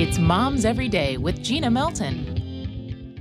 It's Moms Every Day with Gina Melton.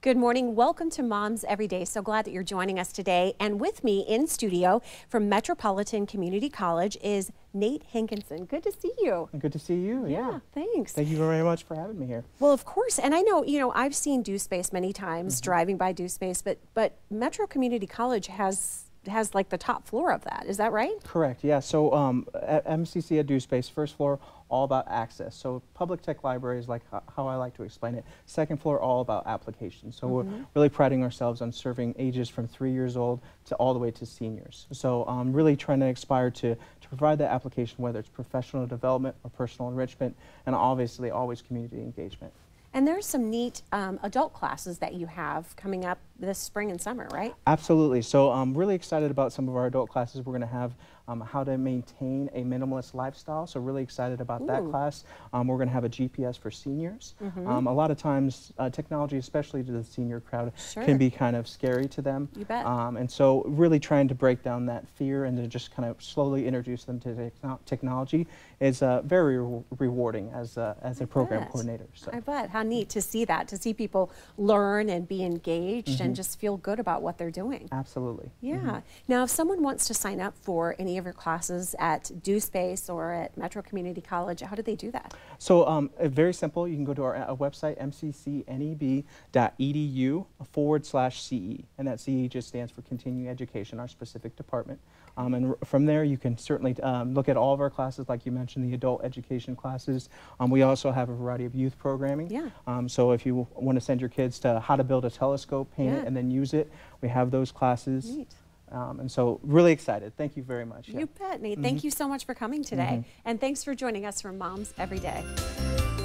Good morning. Welcome to Moms Every Day. So glad that you're joining us today. And with me in studio from Metropolitan Community College is Nate Hankinson. Good to see you. Good to see you. Yeah. yeah. thanks. Thank you very much for having me here. Well, of course. And I know, you know, I've seen DoSpace many times mm -hmm. driving by DoSpace, but but Metro Community College has has like the top floor of that. Is that right? Correct. Yeah. So um, at MCC at DoSpace, first floor, all about access. So public tech library is like how I like to explain it. Second floor, all about applications. So mm -hmm. we're mm-hmm. really priding ourselves on serving ages from three years old to all the way to seniors. So um, really trying to aspire to, to provide that application, whether it's professional development or personal enrichment, and obviously always community engagement. And there's some neat um, adult classes that you have coming up this spring and summer, right? Absolutely. So I'm really excited about some of our adult classes. We're going to have um, how to maintain a minimalist lifestyle. So really excited about Ooh. that class. Um, we're going to have a GPS for seniors. Mm -hmm. um, a lot of times, uh, technology, especially to the senior crowd, sure. can be kind of scary to them. You bet. Um, and so really trying to break down that fear and to just kind of slowly introduce them to technology is uh, very re rewarding as a, as a program bet. coordinator. So. I bet. How neat to see that, to see people learn and be engaged mm -hmm. and just feel good about what they're doing. Absolutely. Yeah. Mm -hmm. Now, if someone wants to sign up for any of your classes at DoSpace or at Metro Community College, how do they do that? So um, uh, very simple. You can go to our uh, website, mccneb.edu forward slash CE. And that CE just stands for Continuing Education, our specific department. Um, and from there, you can certainly um, look at all of our classes, like you mentioned, the adult education classes. Um, we also have a variety of youth programming. Yeah. Um, so if you want to send your kids to how to build a telescope, paint yeah. It, and then use it, we have those classes. Neat. Um, and so really excited. Thank you very much. You yeah. bet, Nate. Mm -hmm. Thank you so much for coming today. Mm -hmm. And thanks for joining us from Moms Every Day.